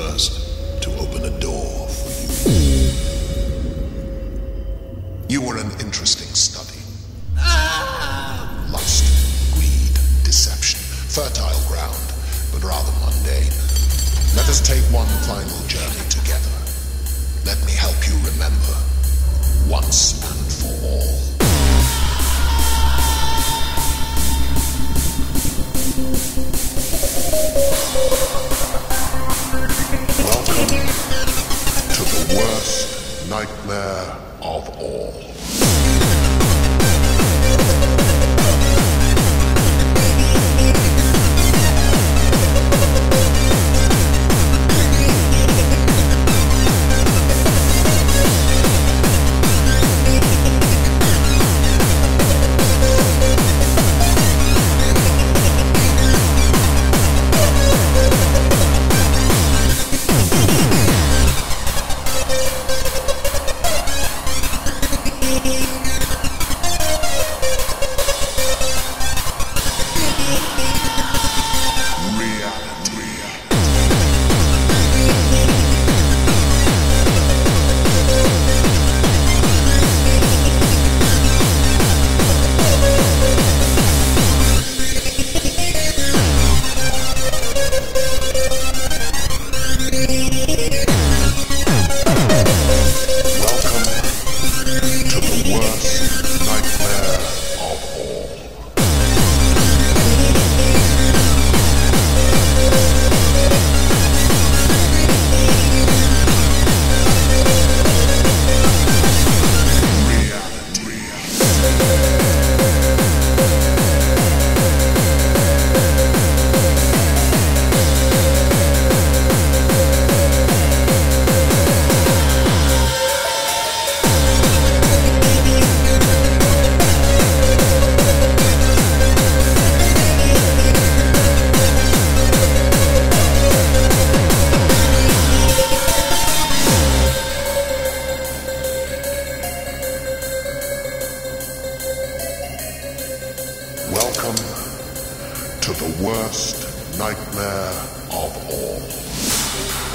to open a door for you. You were an interesting study. Lust, greed, deception. Fertile ground, but rather mundane. Let us take one final journey together. Let me help you remember, once and for all. Nightmare of all. to the worst nightmare of all.